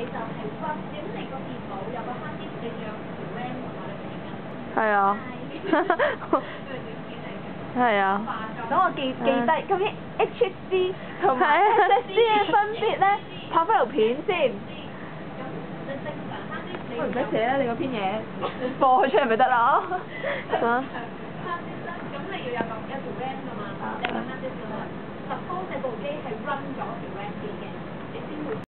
你就係你個電腦有個啊。係啊，等我記記低，究竟 H C 同埋 S S D 嘅分別咧，拍翻條片先。唔使寫啦，你嗰篇嘢 播出嚟咪得 啦。咁你要有一條 RAM 㗎嘛？你方樣部機係 run 咗。